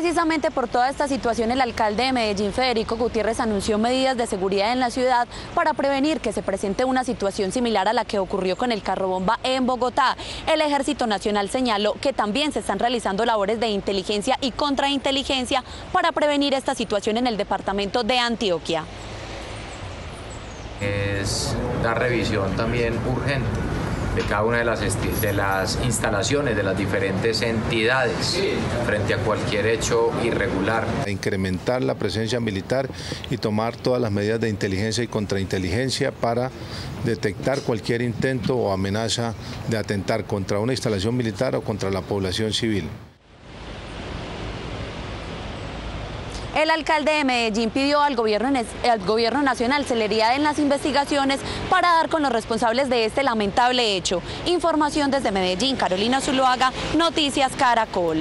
Precisamente por toda esta situación, el alcalde de Medellín, Federico Gutiérrez, anunció medidas de seguridad en la ciudad para prevenir que se presente una situación similar a la que ocurrió con el carro bomba en Bogotá. El Ejército Nacional señaló que también se están realizando labores de inteligencia y contrainteligencia para prevenir esta situación en el departamento de Antioquia. Es la revisión también urgente de cada una de las, de las instalaciones de las diferentes entidades frente a cualquier hecho irregular. Incrementar la presencia militar y tomar todas las medidas de inteligencia y contrainteligencia para detectar cualquier intento o amenaza de atentar contra una instalación militar o contra la población civil. El alcalde de Medellín pidió al gobierno, al gobierno nacional celeridad en las investigaciones para dar con los responsables de este lamentable hecho. Información desde Medellín, Carolina Zuluaga, Noticias Caracol.